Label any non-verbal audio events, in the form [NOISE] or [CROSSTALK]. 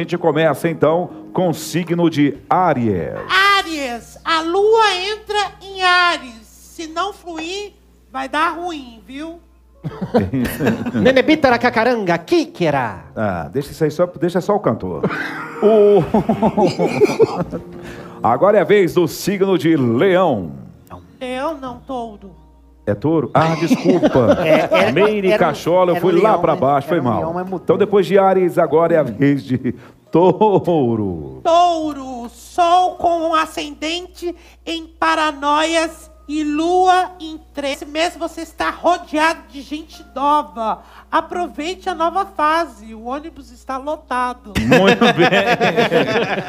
gente começa então com o signo de Áries. Áries, a lua entra em Áries. Se não fluir, vai dar ruim, viu? [LAUGHS] Nenebita cacaranga, kíquera. Ah, deixa isso aí só, deixa só o cantor. [LAUGHS] O... [LAUGHS] Agora é a vez do signo de Leão. Eu não, touro. É touro? Ah, desculpa. [LAUGHS] É, era- Meire era Cachola, eu fui um lá pra né? baixo, foi um mal. leão, então depois de Ares, agora é a vez de Touro. Touro, sol com ascendente em paranoias e lua em três. Esse mês você está rodeado de gente nova. Aproveite a nova fase. O ônibus está lotado. Muito bem. [LAUGHS]